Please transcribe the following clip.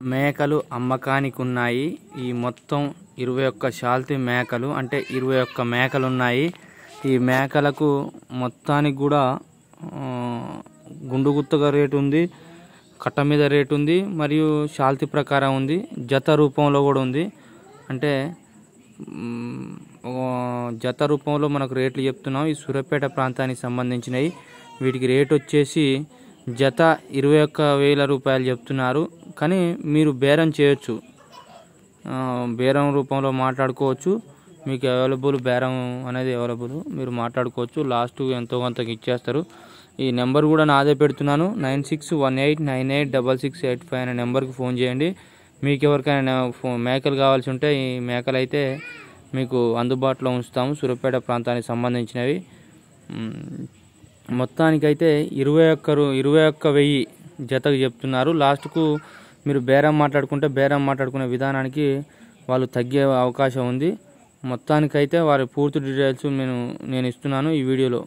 మేకలు అమ్మకానికి ఉన్నాయి ఈ మొత్తం ఇరవై ఒక్క శాల్తీ మేకలు అంటే ఇరవై ఒక్క మేకలు ఉన్నాయి ఈ మేకలకు మొత్తానికి కూడా గుండు గుత్తగా రేటు ఉంది కట్ట మీద రేటు ఉంది మరియు శాల్తీ ప్రకారం ఉంది జత రూపంలో కూడా ఉంది. అంటే జత రూపంలో మనకు రేట్లు చెప్తున్నాం. ఈ సూర్యాపేట ప్రాంతానికి సంబంధించినవి. వీటికి రేట్ వచ్చేసి జత ఇరవై ఒక్క వేల రూపాయలు చెప్తున్నారు. కానీ మీరు బేరం చేయొచ్చు. బేరం రూపంలో మాట్లాడుకోవచ్చు. మీకు అవైలబుల్ బేరం అనేది అవైలబుల్ మీరు మాట్లాడుకోవచ్చు. లాస్ట్ ఎంతో కొంతకి ఇచ్చేస్తారు. ఈ నెంబర్ కూడా నాదే పెడుతున్నాను. Nine six one eight nine eight double six eight five అనే నెంబర్కి ఫోన్ చేయండి. మీకు ఎవరికైనా ఫో మేకలు కావాల్సి ఉంటే ఈ మేకలు అయితే మీకు అందుబాటులో ఉంచుతాము. సూర్యాపేట ప్రాంతానికి సంబంధించినవి. మొత్తానికైతే ఇరవై ఒక్క రూ- ఇరవై ఒక్క వెయ్యి జతకు చెప్తున్నారు. లాస్ట్కు మీరు బేరం మాట్లాడుకుంటే బేరం మాట్లాడుకునే విధానానికి వాళ్ళు తగ్గే అవకాశం ఉంది. మొత్తానికైతే వారి పూర్తి డీటెయిల్స్ నేను నేను ఇస్తున్నాను ఈ వీడియోలో.